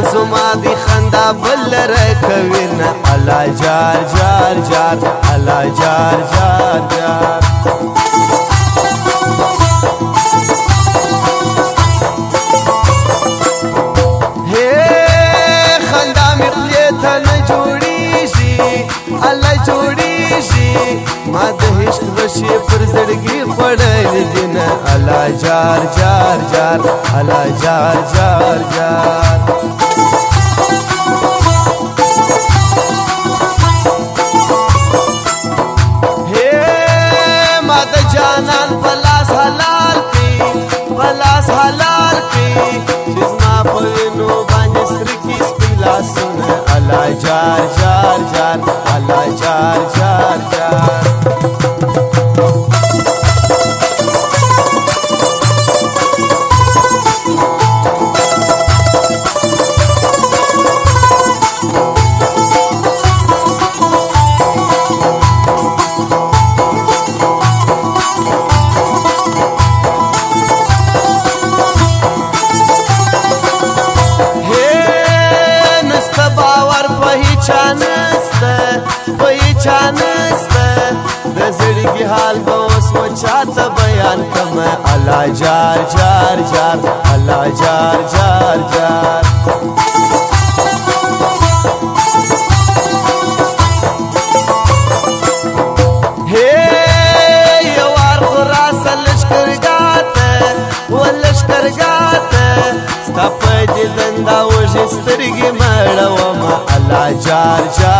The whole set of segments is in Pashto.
جان زما دی خندا بل ر کوي نه الا جار جار جار الا جار جار جار ما د هیڅ غشي پر زړګي خړل دینه الله جار جار جار الله جار جار جار Allah jar jar jar Allah jar jar jar چا نسته د زړګي حال به اوس و چاته بیان کم الله جار جار جار الله جار جار جار ستا په دلن دا وژې سترګې مړوم الله جار جار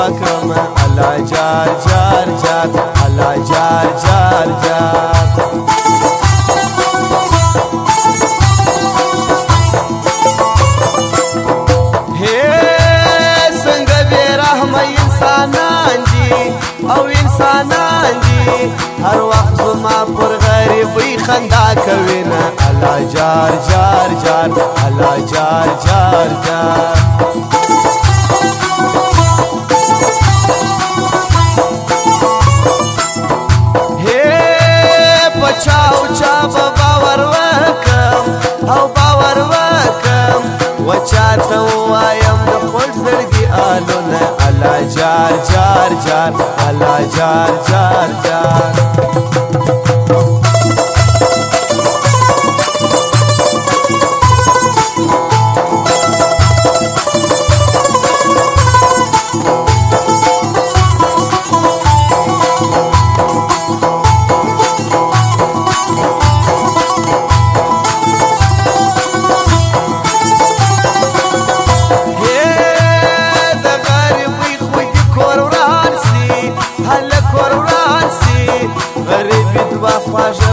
وکم الله جار جار جار الله جار جار جار او انسانان دي هر وخت زما پر غریبي خندا کوي نه الله جار جار جار الله جار جار جار जार जार जार अला जार जार जार خور وران سي غریب دوا خواږه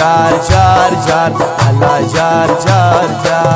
चार चार जार अल्लाह जार जार जार